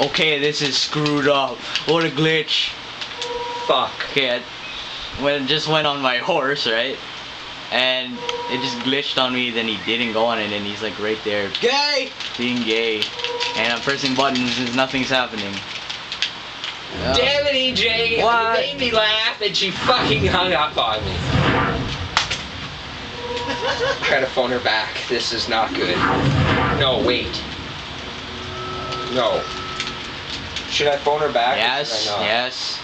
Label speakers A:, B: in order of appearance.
A: Okay, this is screwed up. What a glitch.
B: Fuck.
A: Okay, I when just went on my horse, right? And it just glitched on me, then he didn't go on it, and he's like right there,
B: Gay!
A: being gay. And I'm pressing buttons, and nothing's happening. Yeah.
B: Damn it, EJ!
A: What?
B: You made me laugh and she fucking hung up on me. Try to phone her back. This is not good. No, wait. No. Should I phone her back?
A: Yes, yes.